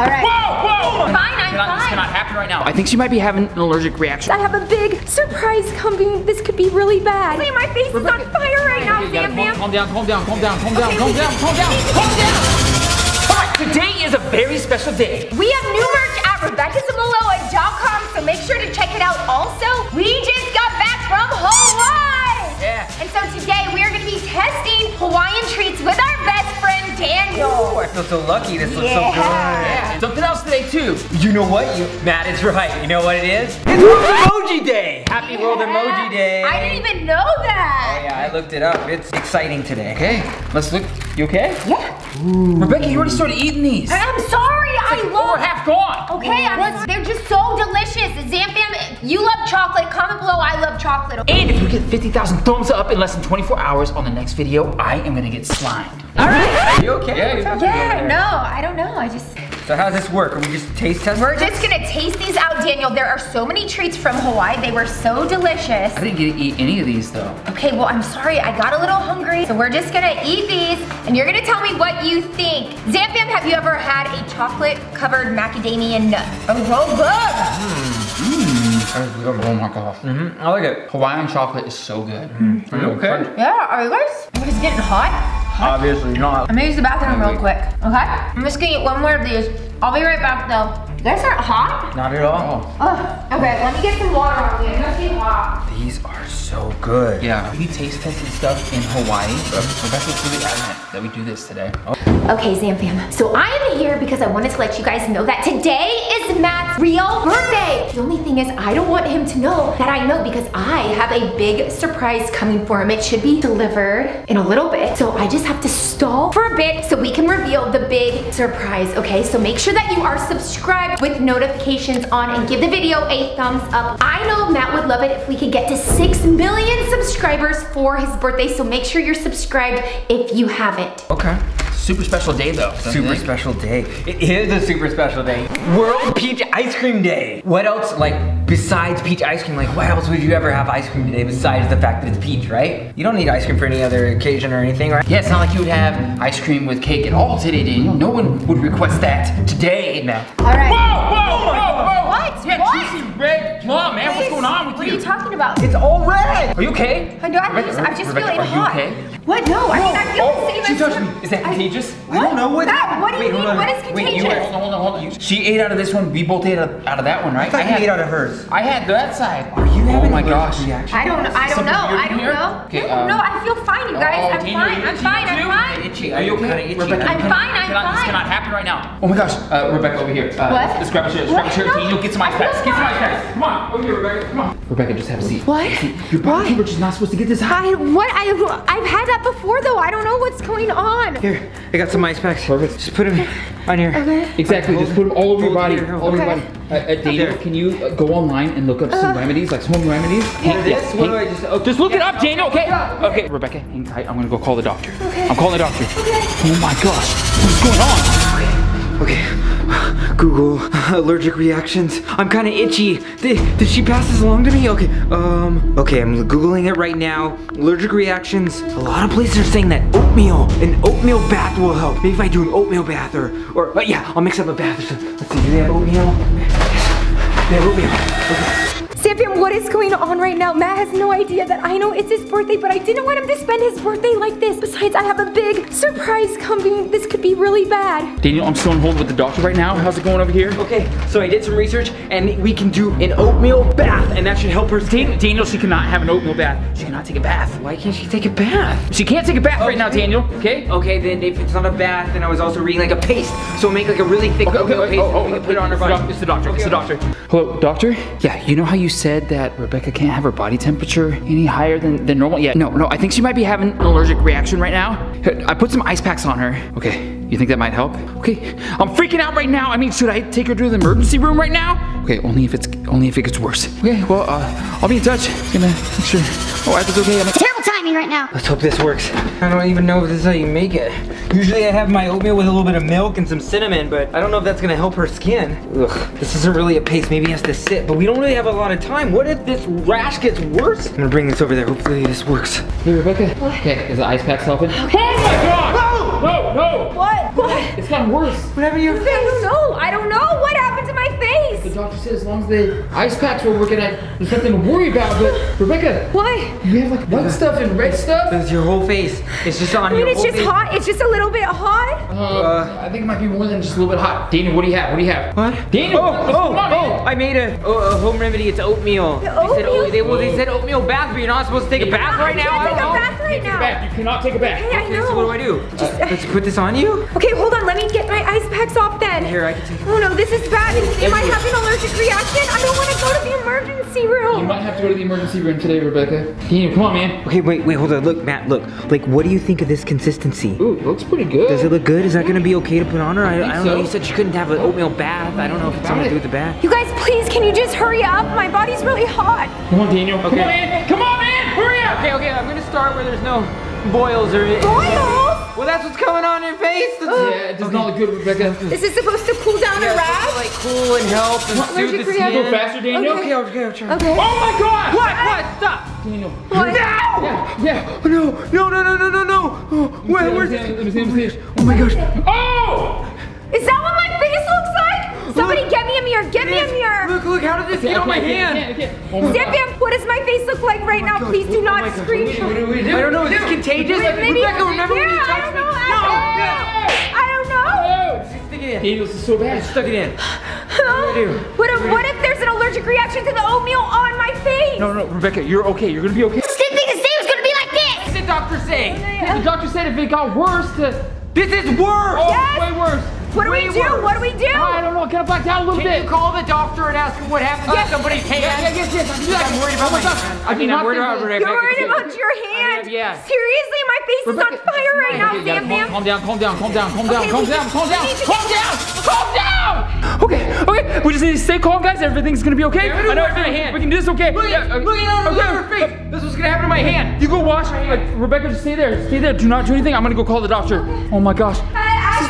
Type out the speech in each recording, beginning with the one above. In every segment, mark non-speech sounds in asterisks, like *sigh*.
All right. Whoa, whoa! Fine, I'm Cannot- This cannot happen right now. I think she might be having an allergic reaction. I have a big surprise coming. This could be really bad. Wait, my face is on fire right now, You gotta Sam calm, Sam. calm down, calm down, calm down, calm down, Okay, calm we down, calm down, calm down. All right, today is a very special day. We have new merch at RebeccaZamolo.com, so make sure to check it out. Also, we just got back from Hawaii. Yeah. And so today we are going to be testing Hawaiian treats with our best friend Daniel. Oh, I feel so lucky. This looks so good. Yeah. Something else today too. You know what? You, Matt is right. You know what it is? It's Emoji Day. Happy World Emoji Day. I didn't even know that. Oh that. yeah, I looked it up. It's exciting today. Okay, let's look. You okay? Yeah. Rebecca, you already started eating these. I'm sorry. I Over love. half gone. Okay, I'm, they're just so delicious. Zamfam, you love chocolate. Comment below. I love chocolate. And if we get 50,000 thumbs up in less than 24 hours on the next video, I am gonna get slimed. All right. Are you okay? Yeah, What's yeah. happening over Yeah. there? No, I don't know. I just. So how does this work? Are we just taste testing? We're just gonna taste these out, Daniel. There are so many treats from Hawaii. They were so delicious. I didn't get to eat any of these though. Okay, well, I'm sorry. I got a little hungry. So we're just gonna eat these and you're gonna tell me what you think. Zamfam, have you ever had a chocolate covered macadamia nut? Oh, so good. Oh my gosh. Mm-hmm. I like it. Hawaiian chocolate is so good. Are you okay? Yeah, are you guys? Are you guys getting hot? Obviously not. I'm gonna use the bathroom real quick, okay? I'm just gonna eat one more of these. I'll be right back though. You guys aren't hot? Not at all. Oh, okay, let me get some water on me. I'm gonna get hot. These are so good. Yeah, we taste tested stuff in Hawaii. Rebecca's really adamant that we do this today. Oh. Okay, Zamfam. So I am here because I wanted to let you guys know that today is Matt's real birthday. The only thing is I don't want him to know that I know because I have a big surprise coming for him. It should be delivered in a little bit. So I just have to stall for a bit so we can reveal the big surprise, okay? So make sure that you are subscribed with notifications on and give the video a thumbs up. I know Matt would love it if we could get to 6 million subscribers for his birthday. So make sure you're subscribed if you haven't. Okay. Super special day though. Super think? special day. It is a super special day. World Peach Ice Cream Day. What else, like, besides peach ice cream, like, what else would you ever have ice cream today besides the fact that it's peach, right? You don't need ice cream for any other occasion or anything, right? Yeah, it's not like you would have ice cream with cake at all today, Daniel. No one would request that today. No. All right. Whoa, whoa, oh whoa, whoa! What? Yeah, What? juicy red plum, man. What's going on with What you? are you talking about? It's all red. Are you okay? I, know, I'm Rebecca, just, I'm just Rebecca, feeling are you hot. okay? What? No, I mean, I feel Oh, the oh, same she as touched you. me. Is that I- contagious? I don't know what. Matt, what do you Wait, mean? hold on. What is Wait, you contagious? were- Hold on, hold on, hold on. She ate out of this one. We both ate out of, out of that one, right? I thought you had, ate out of hers. I had that side. Are you Oh having my gosh. reaction? I don't. I don't Something know. weird I don't here? know. Okay, no, um, no, I feel fine, you guys. Oh, I'm Daniel, fine. you I'm fine. I'm fine. Itchy. Are you okay? Kinda itchy. Rebecca, I'm cannot- fine, I'm cannot, This cannot happen right now. Oh my gosh, uh, Rebecca, over here. Uh, What? Let's grab a chair. Let's grab a chair. No. Daniel, get some ice packs. Get some ice packs. Come on, over here, Rebecca. Come on. Rebecca, just have a seat. What? Your body Why? temperature's not supposed to get this high. I what I I've had that before though. I don't know what's going on. Here, I got some ice packs. Perfect. Just put them on your. Okay. Exactly, just put them all over your body. here, All over your okay. body. Uh, uh, Daniel, can you uh, go online and look up some remedies, like home remedies? For this? What do I just? Oh, Just look it up, Daniel, okay? Okay, Rebecca, hang tight. I'm gonna go call the doctor. Okay. I'm calling the doctor. Okay. Oh my gosh, what's going on? Okay. Google allergic reactions. I'm kind of itchy. Did, did she pass this along to me? Okay. Um. Okay, I'm googling it right now. Allergic reactions. A lot of places are saying that oatmeal, an oatmeal bath will help. Maybe if I do an oatmeal bath or, or, but yeah, I'll mix up a bath or something. Let's see. Do they have oatmeal? Yes. They have oatmeal. Okay. Zamfam, what is going on right now? Matt has no idea that I know it's his birthday, but I didn't want him to spend his birthday like this. Besides, I have a big surprise coming. This could be really bad. Daniel, I'm still on hold with the doctor right now. How's it going over here? Okay, so I did some research and we can do an oatmeal bath and that should help her skin. Dan- Daniel, she cannot have an oatmeal bath. She cannot take a bath. Why can't she take a bath? She can't take a bath right now, Daniel, okay? Okay, then if it's not a bath, then I was also reading like a paste. So make like a really thick Okay, okay, oatmeal wait, paste oh, oh, and we can put it on her it's body. It's the doctor, it's the doctor. Hello, doctor? Yeah, you know how you said that Rebecca can't have her body temperature any higher than, than normal? Yeah, no, no, I think she might be having an allergic reaction right now. I put some ice packs on her. Okay, you think that might help? Okay, I'm freaking out right now. I mean, should I take her to the emergency room right now? Okay, only if it's, only if it gets worse. Okay, well, uh, I'll be in touch. Gonna make sure my wife is okay. I'm Terrible timing right now. Let's hope this works. I don't even know if this is how you make it. Usually I have my oatmeal with a little bit of milk and some cinnamon, but I don't know if that's gonna help her skin. Ugh, this isn't really a paste. Maybe it has to sit, but we don't really have a lot of time. What if this rash gets worse? I'm gonna bring this over there. Hopefully this works. Hey, Rebecca. Okay, is the ice packs helping? Okay. No! No. What? What? It's gotten worse. Whatever you're saying. No, I don't know. What said as long as the ice packs were working, I, there's nothing to worry about. But Rebecca, What? you have like white stuff and red stuff. That's your whole face. It's just on I mean, your it's whole just face. hot. It's just a little bit hot. Uh, I think it might be more than just a little bit hot. Daniel, what do you have? What do you have? What? Daniel, Oh, what's oh, going on, oh! man? I made a, oh, a home remedy. It's oatmeal. The They said, oatmeal? oh, they, well, they said oatmeal bath, but you're not supposed to take a bath right now. can't I take don't a bath right Take it now. back. You cannot take a bath. Hey, I Okay, know. so what do I do? Let's put this on you. Okay, hold on. Let me get my ice packs off then. Here, I can take it. Oh no, this is bad. Am I having an allergic reaction? I don't want to go to the emergency room. You might have to go to the emergency room today, Rebecca. Daniel, come on, man. Okay, wait, wait, hold on. Look, Matt, look. Like, what do you think of this consistency? Ooh, it looks pretty good. Does it look good? Is that gonna be okay to put on her? I, think I don't know. You said she couldn't have an oatmeal bath. I don't know if it's something to do with the bath. You guys, please, can you just hurry up? My body's really hot. Come on, Daniel. Come on, man. Come on, man. Hurry up. Okay, okay, I'm gonna start where there's no boils or. Boils? Well, that's what's coming on your face. That's Yeah, it does not look good, Rebecca. This is supposed to cool down Yeah, a it's to, rash? like cool and help and soothe the skin. Go faster, Daniel. Okay, okay, I'll try. Okay. Oh my God! What? What? Stop! Daniel. What? Yeah, yeah. Oh, no, no, no, no, no, no, no. Oh, where, Let where's see, this? let me see, let me see. Oh my gosh. Oh! Is that what my face looks like? Somebody get me a mirror. Get me a mirror. Look, look, how did this get on my Okay, hand? okay, okay. Oh my Zip what does my face look like right oh now? Please do oh not my scream. What do we do? I don't know, is this contagious? Maybe, Rebecca, remember when you yeah, I touched me? know. No! I don't know. Oh! Stick it in. Daniel, this is so bad. Stuck it in. Huh? do? What if, what if there's an allergic reaction to the oatmeal on my face? No, no, Rebecca, you're okay. You're gonna be okay. Didn't think the day was gonna be like this. What's the doctor saying? Oh, the doctor said if it got worse, to This is worse! oh, Yes. way worse. What do we do? worse. What do we do? I don't know. Get back down a little Can bit. you call the doctor and ask him what happened uh, Yes. to somebody's hand? Yeah, yeah, yes, yes. I can do. I'm worried about my gosh. hand. I I mean, I'm worried about Rebecca. You're worried about your hand? yeah. Seriously, my face is on fire right now, Okay, yeah, Sam calm, calm down, calm down, calm down, calm down, Okay, calm down, calm down, calm down, calm down. Okay, okay. We just need to stay calm, guys. Everything's gonna be okay. Yeah, I know at my everything. hand. We can do this. Okay. Look, Yeah, uh, look okay. at her face. This is what's gonna happen to my hand. You go wash. Like, Rebecca, just stay there. Stay there. Do not do anything. I'm gonna go call the doctor. Oh my gosh.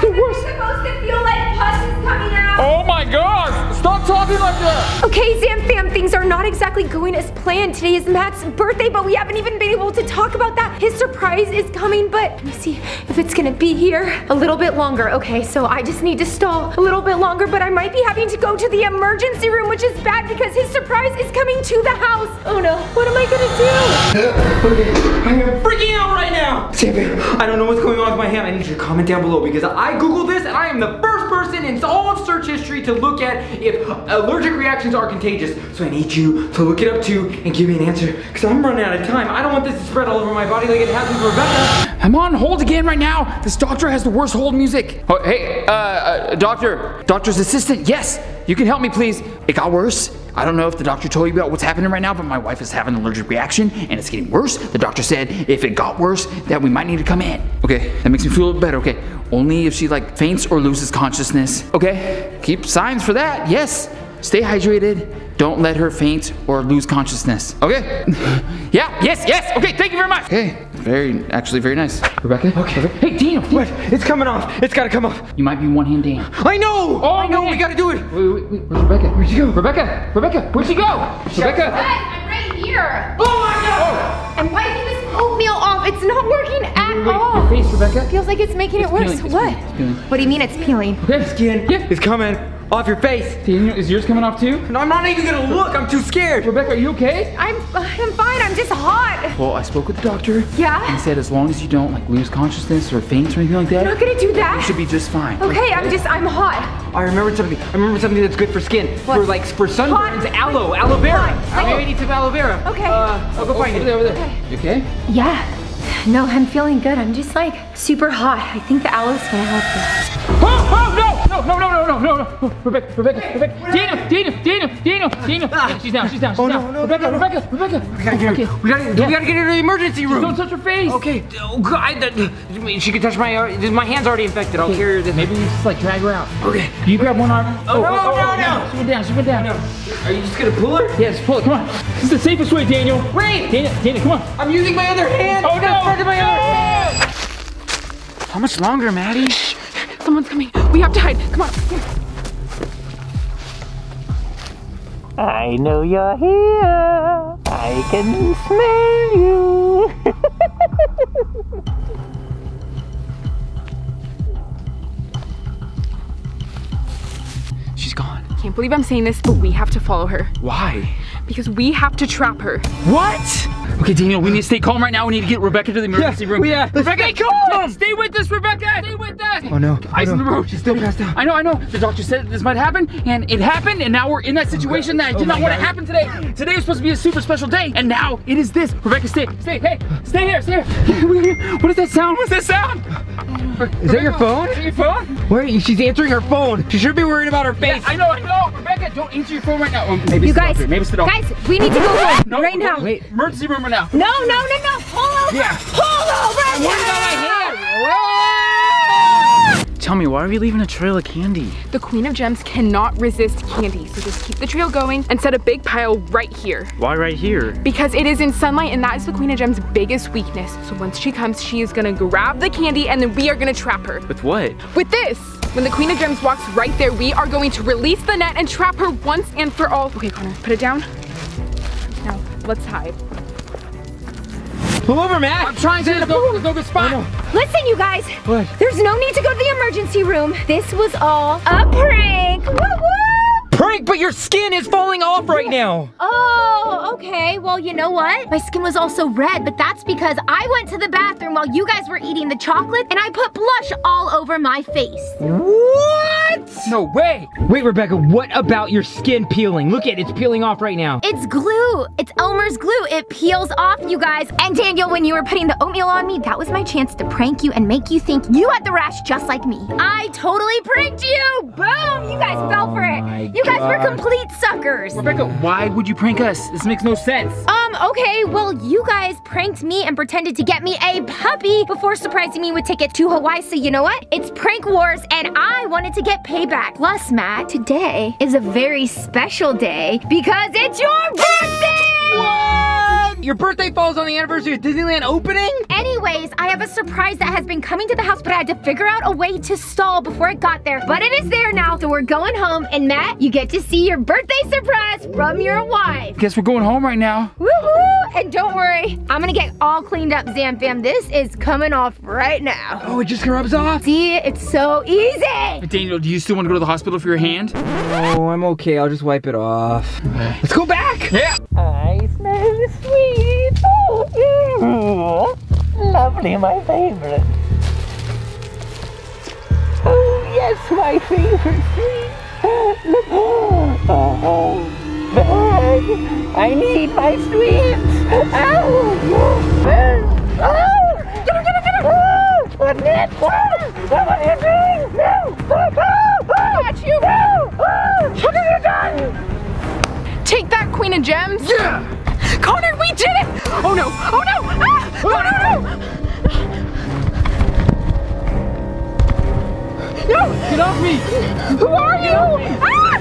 The worst. supposed to feel like pus is coming out. Oh my gosh. Stop talking like that. Okay, Zam Fam, things are not exactly going as planned. Today is Matt's birthday, but we haven't even been able to talk about that. His surprise is coming, but let me see if it's gonna be here a little bit longer. Okay, so I just need to stall a little bit longer, but I might be having to go to the emergency room, which is bad because his surprise is coming to the house. Oh no, what am I gonna do? *laughs* Okay, I am freaking out right now. Sammy, I don't know what's going on with my hand. I need you to comment down below because I googled this and I am the first person in all of search history to look at if allergic reactions are contagious. So I need you to look it up too and give me an answer because I'm running out of time. I don't want this to spread all over my body like it has with Rebecca. I'm on hold again right now. This doctor has the worst hold music. Oh, hey, uh, uh, doctor, doctor's assistant. Yes, you can help me, please. It got worse. I don't know if the doctor told you about what's happening right now, but my wife is having an allergic reaction and it's getting worse. The doctor said if it got worse, that we might need to come in. Okay, that makes me feel a little better. Okay, only if she like faints or loses consciousness. Okay, keep signs for that. Yes, stay hydrated. Don't let her faint or lose consciousness. Okay? *laughs* yeah, yes, yes. Okay, thank you very much. Okay, very, actually very nice. Rebecca? Okay. Hey, Daniel. What? It's coming off. It's gotta come off. You might be one hand down. I know. Oh, I know. man. We gotta do it. Wait, wait, wait. Where's Rebecca? Where'd she go? Rebecca! Rebecca! Where'd she go? Rebecca! I'm right here. Oh my god. Oh. I'm wiping this oatmeal off. It's not working at Wait, wait, all. your face, Rebecca. Feels like it's making it worse. peeling, it's what? peeling, it's peeling. What do you mean it's peeling? Okay. Skin Yeah. is coming off your face. Daniel, is yours coming off too? No, I'm not even gonna look. I'm too scared. Rebecca, are you okay? I'm, I'm fine. I'm just hot. Well, I spoke with the doctor. Yeah? He said as long as you don't like lose consciousness or faint or anything like that, I'm not gonna do that. you should be just fine. Okay, I'm just, I'm hot. I remembered something. I remember something that's good for skin. What? For like for sunburns, Hot. aloe, aloe vera. Hot. Maybe I need some aloe vera. Okay. Uh, I'll go find Over it. there, over there. You okay? Yeah. No, I'm feeling good. I'm just like super hot. I think the aloe's gonna help. Oh, no, no, no, no, no, no, no, no. Rebecca, Rebecca, Rebecca. Daniel, Daniel, Daniel, Daniel, Daniel. Ah. She's down, she's down, she's Oh, down. no, no, Rebecca, no, no. Rebecca, Rebecca. We gotta get her. We gotta, Yeah. we gotta get her to the emergency room. Don't touch her face. Okay. Oh God, that, she can touch my. Uh, my hand's already infected. I'll carry her this. Maybe you just like drag her out. Okay. You grab one arm. Oh, no, no, no. She went down, she went down. Are you just gonna pull her? Yes, pull it, come on. This is the safest way, Daniel. Wait. Daniel, Daniel, come on. I'm using my other hand. Oh, no. my other. How much longer, Maddie? Someone's coming. We have to hide. Come on. I know you're here. I can smell you. She's gone. can't believe I'm saying this, but we have to follow her Why? Because we have to trap her. What? Okay, Daniel, we need to stay calm right now. We need to get Rebecca to the emergency room. yeah, let's Rebecca, stay calm! Stay with us, Rebecca! Stay with us! Oh no. Ice oh, in the no. room. She's still passed out. I know, I know. The doctor said this might happen, and it happened, and now we're in that oh, situation that I oh, did Oh not my want to happen today. Today was supposed to be a super special day, and now it is this. Rebecca, stay, stay, hey, stay here, stay here. *laughs* What is that sound? What's that sound? Is that your phone? Is that your phone? Where? She's answering her phone. She should be worried about her face. I know, I know. Rebecca, don't answer your phone right now. Oh, maybe You guys, doctor. Maybe it's the guys, we need to go home no, right now. Wait. Emergency room right now. No, no, no, no. Pull over. Yeah. Pull over. I'm worried about my hand. Tell me, why are we leaving a trail of candy? The Queen of Gems cannot resist candy, so just keep the trail going and set a big pile right here. Why right here? Because it is in sunlight and that is the Queen of Gems' biggest weakness. So once she comes, she is gonna grab the candy and then we are gonna trap her. With what? With this, when the Queen of Gems walks right there, we are going to release the net and trap her once and for all. Okay, Connor, put it down. Now, let's hide. Pull over, Matt. I'm trying to. There's no, there's no good spot. Listen, you guys. What? There's no need to go to the emergency room. This was all a prank. Woo woo. Prank, but your skin is falling off right now. Oh, okay. Well, you know what? My skin was also red, but that's because I went to the bathroom while you guys were eating the chocolate and I put blush all over my face. What? No way. Wait, Rebecca, what about your skin peeling? Look at it, it's peeling off right now. It's glue. It's Elmer's glue. It peels off, you guys. And Daniel, when you were putting the oatmeal on me, that was my chance to prank you and make you think you had the rash just like me. I totally pranked you. Boom! You guys fell for it. my you guys were complete suckers. Rebecca, why would you prank us? This makes no sense. Um, okay, well, you guys pranked me and pretended to get me a puppy before surprising me with tickets to Hawaii. So, you know what? It's prank wars, and I wanted to get payback. Plus, Matt, today is a very special day because it's your birthday! What? Your birthday falls on the anniversary of Disneyland opening? Anyways, I have a surprise that has been coming to the house, but I had to figure out a way to stall before it got there. But it is there now, so we're going home. And Matt, you get to see your birthday surprise from your wife. Guess we're going home right now. Woohoo! And don't worry, I'm gonna get all cleaned up, Zamfam. This is coming off right now. Oh, it just rubs off. See, it's so easy. Daniel, do you still want to go to the hospital for your hand? Oh, I'm okay. I'll just wipe it off. Let's go back. Yeah. I smell sweet. Oh, mm. Lovely, my favorite. Oh, yes, my favorite sweet. *gasps* Look. Oh, bag. I need my sweets. Ow. Bag. Oh. Get her, get her, get her. Oh, Annette. Oh, what are you doing? No. Oh, oh, oh. Got you. No. Oh, what have you done? Take that, Queen of Gems. Yeah. Connor, we did it. Oh no, oh no, ah, no, no, no. No, Get off me. who are you? Ah!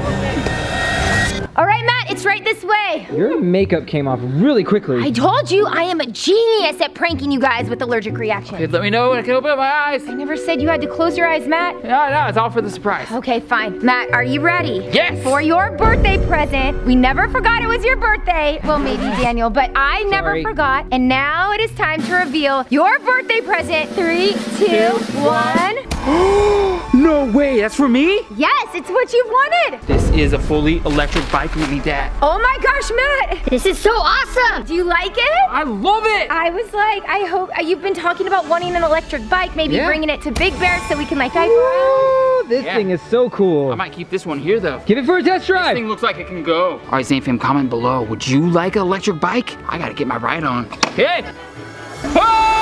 All right, Matt, it's right this way. Your makeup came off really quickly. I told you I am a genius at pranking you guys with allergic reactions. Okay, let me know when I can open up my eyes. I never said you had to close your eyes, Matt. No, no, it's all for the surprise. Okay, fine. Matt, are you ready? Yes. For your birthday present. We never forgot it was your birthday. Well, maybe Daniel, but I never Sorry. forgot. And now it is time to reveal your birthday present. Three, two, one. *gasps* No way, that's for me? Yes, it's what you wanted. This is a fully electric bike. We need that. Oh my gosh, Matt. This is so awesome. Do you like it? I love it. I was like, I hope uh, you've been talking about wanting an electric bike, maybe Yeah. bringing it to Big Bear so we can like drive around. This Yeah. thing is so cool. I might keep this one here though. Give it for a test drive. This thing looks like it can go. All right, Zamfam, comment below. Would you like an electric bike? I gotta get my ride on. Okay. Oh!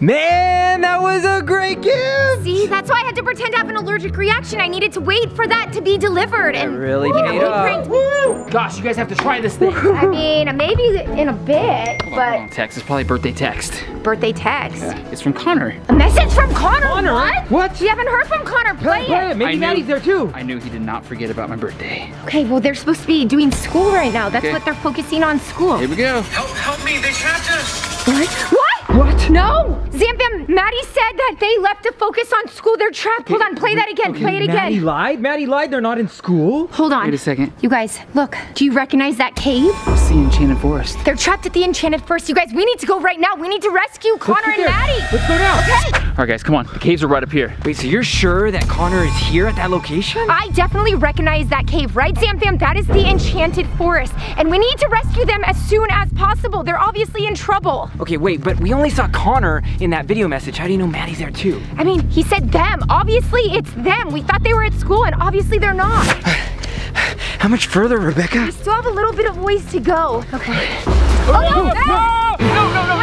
Man, that was a great gift. See, that's why I had to pretend to have an allergic reaction. I needed to wait for that to be delivered. and really you know, paid he pranked me. Gosh, you guys have to try this thing. *laughs* I mean, maybe in a bit, but Text is probably birthday text. birthday text. It's from Connor. A message from Connor. Connor? What? What? We haven't heard from Connor. Play Play it. it. Maybe Maddie's there too. I knew he did not forget about my birthday. Okay, well, they're supposed to be doing school right now. That's Okay. what they're focusing on school. Here we go. Help, help me, they trapped us! What? What? What? No! Zamfam, Maddie said that they left to focus on school. They're trapped. Hold on, play that again. Play it again. Maddie lied? Maddie lied? They're not in school? Hold on. Wait a second. You guys, look. Do you recognize that cave? It's the Enchanted Forest. They're trapped at the Enchanted Forest. You guys, we need to go right now. We need to rescue Connor and there. Maddie. Let's go now. Okay. All right, guys, come on. The caves are right up here. Wait, so you're sure that Connor is here at that location? I definitely recognize that cave, right, Zamfam? That is the Enchanted Forest. And we need to rescue them as soon as possible. They're obviously in trouble. Okay, wait, but we only saw Connor in that video message. How do you know Maddie's there too? I mean, he said them. Obviously, it's them. We thought they were at school, and obviously they're not. How much further, Rebecca? We still have a little bit of ways to go. Okay. Oh, oh no! No, no, oh, no,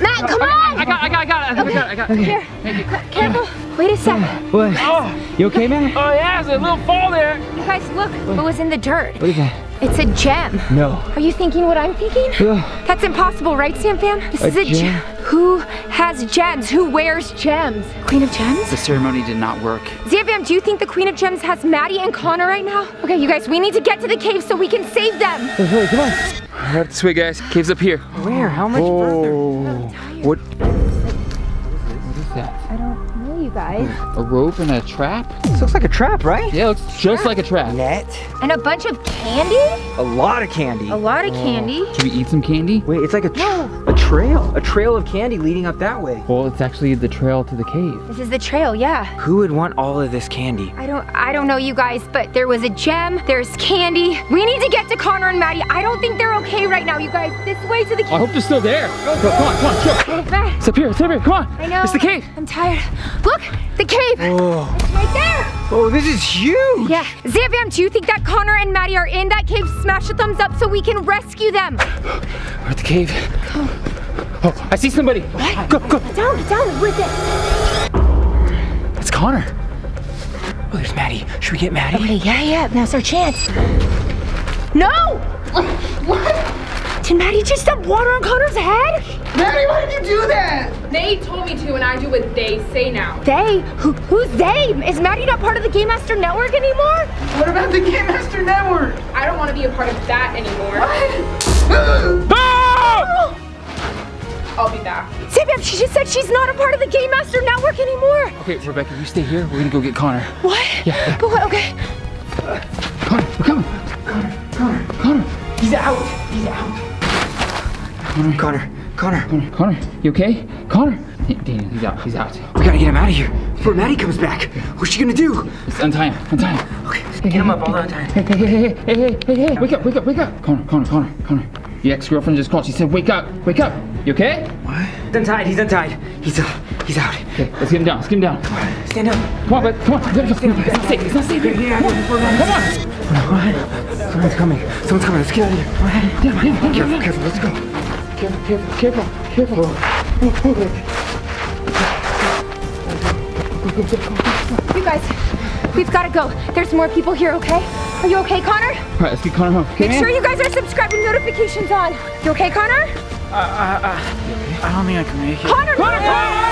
Matt, come on! I got, I got, I got, I got, I got. Here, careful. Wait a sec. *sighs* What? Oh. You okay, man? Oh yeah, there's a little fall there. You guys, look what was in the dirt. What is that? It's a gem. No. Are you thinking what I'm thinking? *sighs* Ugh. That's impossible, right, Zamfam? This A is a gem? gem. Who has gems? Who wears gems? Queen of Gems? The ceremony did not work. Zamfam, do you think the Queen of Gems has Maddie and Connor right now? Okay, you guys, we need to get to the cave so we can save them. Hurry, come on. Right this way, guys. Cave's up here. Where? How much further? Oh. What? What is that? I don't know, you guys. A rope and a trap? This looks like a trap, right? Yeah, it looks just like a trap. Net. And a bunch of candy? A lot of candy. A lot of candy. Should we eat some candy? Wait, it's like a, tr- a trail. A trail of candy leading up that way. Well, it's actually the trail to the cave. This is the trail, yeah. Who would want all of this candy? I don't I don't know you guys, but there was a gem, there's candy. We need to get to Connor and Maddie. I don't think they're okay right now, you guys. This way to the cave. I hope they're still there. Go, go, come on, come on, chill. Matt, It's up here, it's up here, come on. I know. It's the cave. I'm tired. Look, the cave. Oh. It's right there. Oh, this is huge. Yeah. Zamfam, do you think that Connor and Maddie are in that cave? Smash a thumbs up so we can rescue them. We're at the cave. Oh, I see somebody. Go, go. Get down, get down. Who is it? It's Connor. Oh, there's Maddie. Should we get Maddie? Okay, yeah, yeah. Now's our chance. No! What? Did Maddie just dump water on Connor's head? Maddie, why did you do that? They told me to, and I do what they say now. They? Who, who's they? Is Maddie not part of the Game Master Network anymore? What about the Game Master Network? I don't want to be a part of that anymore. Ah! *laughs* I'll be back. Zamfam, she just said she's not a part of the Game Master Network anymore. Okay, Rebecca, you stay here. We're gonna go get Connor. What? Yeah. But what? Okay. Connor, we're coming. Connor, He's out. He's out. Connor. Connor. Connor. Connor, Connor, you okay? Connor. Daniel, he's out. He's out. We gotta get him out of here before Maddie comes back. What's she gonna do? Let's untie him. Untie him. Okay, get him up all the time. Hey, hey, hey, hey, hey, hey, hey, hey, wake up, wake up, wake up. Connor, Connor, Connor, Connor. Your ex-girlfriend just called. She said, wake up, wake up. You okay? He's untied. He's untied. He's uh, he's out. Okay, let's get him down. Let's get him down. Stand up. Come on, bud. Come on. Get him. It's not safe. It's not safe. Of here. Come on. Someone's coming. Someone's coming. Let's get out of here. Down, down, down, Careful, down. careful. Let's go. Careful, careful, careful, careful. You guys, we've got to go. There's more people here, okay? Are you okay, Connor? All right, let's get Connor home. Okay, Make sure you guys are subscribed with notifications on. You okay, Connor? Uh, I don't think I can make it. Connor, Connor, Connor!